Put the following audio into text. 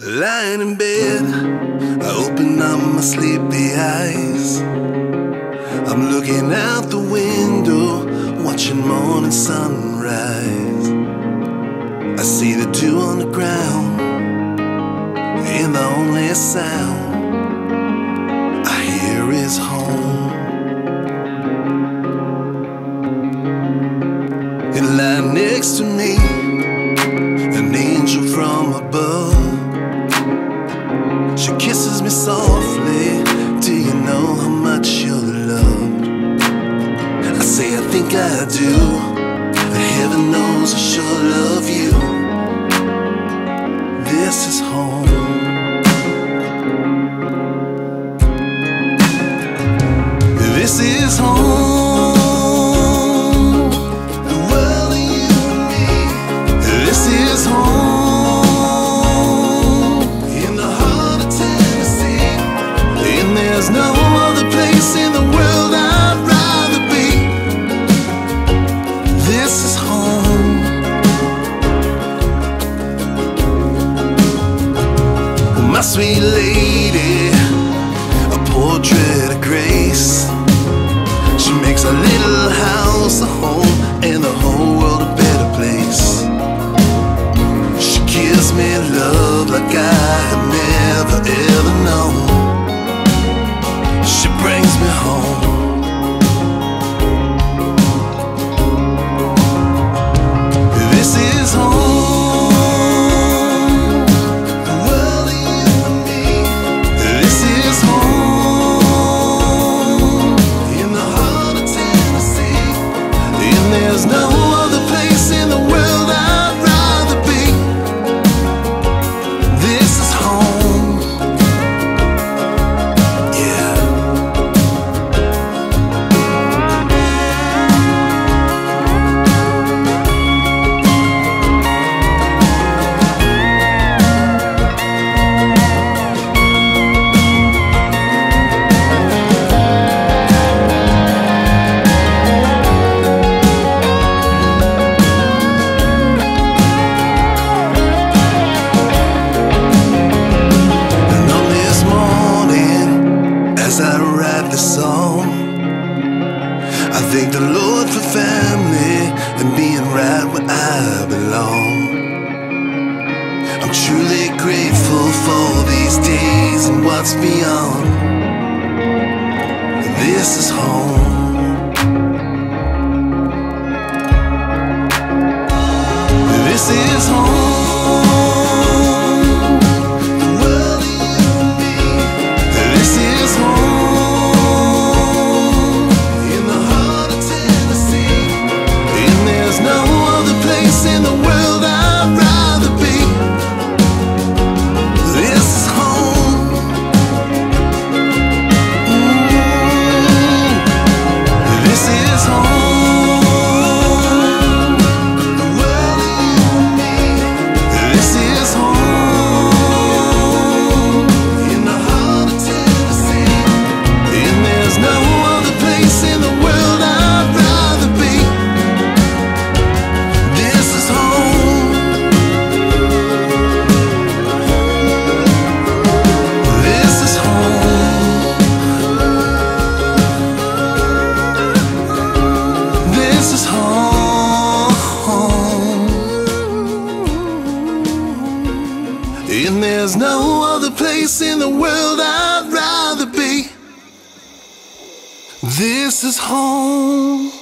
Lying in bed, I open up my sleepy eyes. I'm looking out the window, watching morning sunrise. I see the dew on the ground, and the only sound I hear is home. And lying next to me, an angel from above. think I do? Heaven knows I sure love you. This is home. This is home. sweet lady, a portrait. what's beyond. This is home. And there's no other place in the world I'd rather be. This is home.